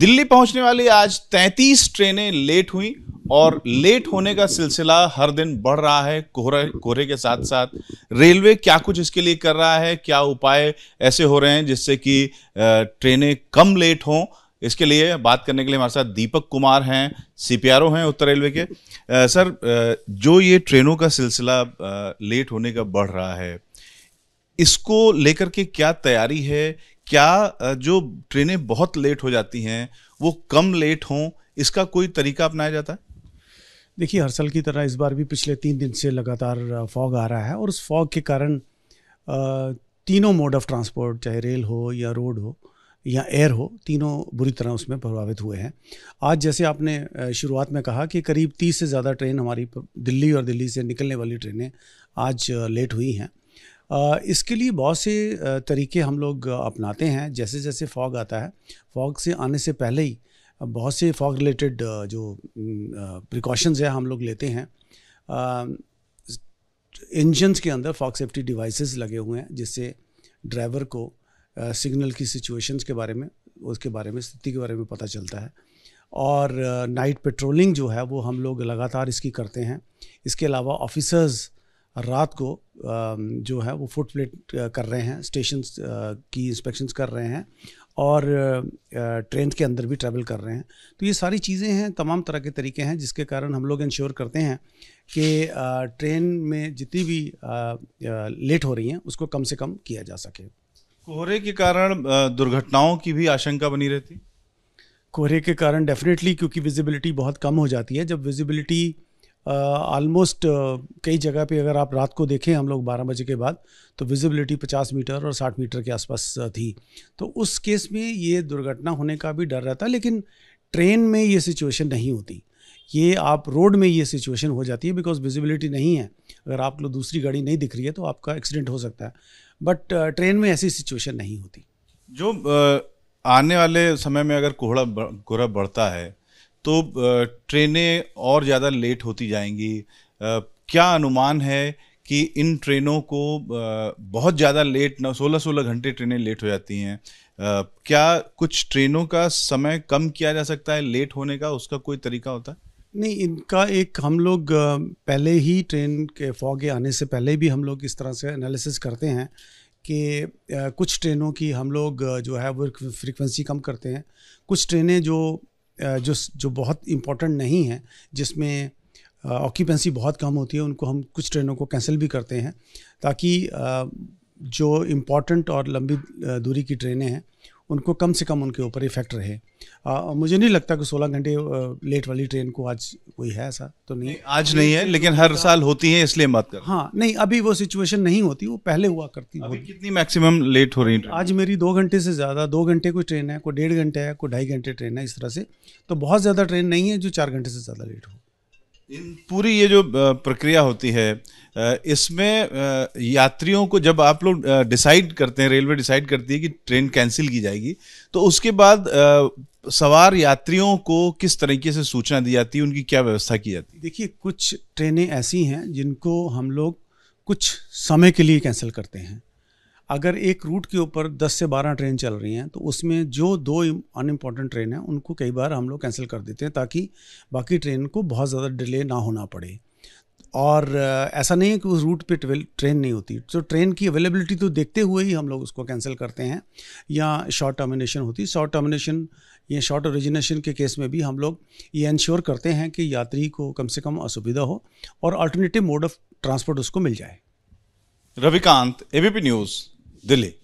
दिल्ली पहुँचने वाली आज 33 ट्रेनें लेट हुई और लेट होने का सिलसिला हर दिन बढ़ रहा है कोहरे कोहरे के साथ साथ रेलवे क्या कुछ इसके लिए कर रहा है क्या उपाय ऐसे हो रहे हैं जिससे कि ट्रेनें कम लेट हों? इसके लिए बात करने के लिए हमारे साथ दीपक कुमार हैं सीपीआरओ हैं उत्तर रेलवे के। आ, सर जो ये ट्रेनों का सिलसिला लेट होने का बढ़ रहा है इसको लेकर के क्या तैयारी है? क्या जो ट्रेनें बहुत लेट हो जाती हैं, वो कम लेट हों, इसका कोई तरीका अपनाया जाता है? देखिए हर साल की तरह इस बार भी पिछले तीन दिन से लगातार फॉग आ रहा है और उस फॉग के कारण तीनों मोड ऑफ़ ट्रांसपोर्ट, चाहे रेल हो या रोड हो या एयर हो, तीनों बुरी तरह उसमें प्रभावित हुए हैं। आज जैसे आपने शुरुआत में कहा कि करीब तीस से ज़्यादा ट्रेन हमारी दिल्ली और दिल्ली से निकलने वाली ट्रेनें आज लेट हुई हैं। इसके लिए बहुत से तरीके हम लोग अपनाते हैं। जैसे जैसे फॉग आता है, फॉग से आने से पहले ही बहुत से फॉग रिलेटेड जो प्रिकॉशंस है हम लोग लेते हैं। इंजन्स के अंदर फॉग सेफ्टी डिवाइसेस लगे हुए हैं, जिससे ड्राइवर को सिग्नल की सिचुएशंस के बारे में, उसके बारे में, स्थिति के बारे में पता चलता है। और नाइट पेट्रोलिंग जो है, वो हम लोग लगातार इसकी करते हैं। इसके अलावा ऑफिसर्स रात को जो है वो फुट प्लेट कर रहे हैं स्टेशन की इंस्पेक्शंस कर रहे हैं और ट्रेन के अंदर भी ट्रैवल कर रहे हैं। तो ये सारी चीज़ें हैं तमाम तरह के तरीके हैं जिसके कारण हम लोग इंश्योर करते हैं कि ट्रेन में जितनी भी लेट हो रही हैं उसको कम से कम किया जा सके। कोहरे के कारण दुर्घटनाओं की भी आशंका बनी रहती? कोहरे के कारण डेफिनेटली क्योंकि विजिबिलिटी बहुत कम हो जाती है। जब विजिबिलिटी ऑलमोस्ट uh, uh, कई जगह पे अगर आप रात को देखें हम लोग 12 बजे के बाद तो विजिबिलिटी 50 मीटर और 60 मीटर के आसपास थी। तो उस केस में ये दुर्घटना होने का भी डर रहता लेकिन ट्रेन में ये सिचुएशन नहीं होती। ये आप रोड में ये सिचुएशन हो जाती है बिकॉज़ विजिबिलिटी नहीं है। अगर आप लोग दूसरी गाड़ी नहीं दिख रही है तो आपका एक्सीडेंट हो सकता है। बट ट्रेन में ऐसी सिचुएशन नहीं होती। जो आने वाले समय में अगर कोहरा कोहरा बढ़ता है तो ट्रेनें और ज़्यादा लेट होती जाएँगी। क्या अनुमान है कि इन ट्रेनों को बहुत ज़्यादा लेट, न सोलह सोलह घंटे ट्रेनें लेट हो जाती हैं? क्या कुछ ट्रेनों का समय कम किया जा सकता है लेट होने का? उसका कोई तरीका होता है? नहीं, इनका एक हम लोग पहले ही ट्रेन के फॉग आने से पहले भी हम लोग इस तरह से एनालिसिस करते हैं कि कुछ ट्रेनों की हम लोग जो है, वो फ्रीक्वेंसी कम करते हैं। कुछ ट्रेनें जो जो जो बहुत इम्पोर्टेंट नहीं है, जिसमें ऑक्यूपेंसी बहुत कम होती है, उनको हम कुछ ट्रेनों को कैंसिल भी करते हैं, ताकि जो इम्पोर्टेंट और लंबी दूरी की ट्रेनें हैं उनको कम से कम उनके ऊपर इफ़ेक्ट रहे। आ, मुझे नहीं लगता कि 16 घंटे लेट वाली ट्रेन को आज कोई है ऐसा तो नहीं, नहीं आज नहीं है लेकिन हर साल होती है इसलिए बात कर। हाँ नहीं अभी वो सिचुएशन नहीं होती वो पहले हुआ करती अभी कितनी मैक्सिमम लेट हो रही है आज मेरी दो घंटे से ज़्यादा दो घंटे कोई ट्रेन है कोई डेढ़ घंटे है कोई ढाई घंटे ट्रेन है इस तरह से तो बहुत ज़्यादा ट्रेन नहीं है जो चार घंटे से ज़्यादा लेट हो। इन पूरी ये जो प्रक्रिया होती है इसमें यात्रियों को जब आप लोग डिसाइड करते हैं रेलवे डिसाइड करती है कि ट्रेन कैंसिल की जाएगी तो उसके बाद सवार यात्रियों को किस तरीके से सूचना दी जाती है, उनकी क्या व्यवस्था की जाती है? देखिए, कुछ ट्रेनें ऐसी हैं जिनको हम लोग कुछ समय के लिए कैंसिल करते हैं। अगर एक रूट के ऊपर 10 से 12 ट्रेन चल रही हैं तो उसमें जो दो अनइम्पॉर्टेंट ट्रेन हैं, उनको कई बार हम लोग कैंसिल कर देते हैं ताकि बाकी ट्रेन को बहुत ज़्यादा डिले ना होना पड़े। और ऐसा नहीं है कि उस रूट पे ट्रेन नहीं होती। तो ट्रेन की अवेलेबिलिटी तो देखते हुए ही हम लोग उसको कैंसिल करते हैं, या शॉर्ट टर्मिनेशन होती। शॉर्ट टर्मिनेशन या शॉर्ट ओरिजिनेशन के केस में भी हम लोग ये इंश्योर करते हैं कि यात्री को कम से कम असुविधा हो और अल्टरनेटिव मोड ऑफ़ ट्रांसपोर्ट उसको मिल जाए। Ravikant ABP news Delhi.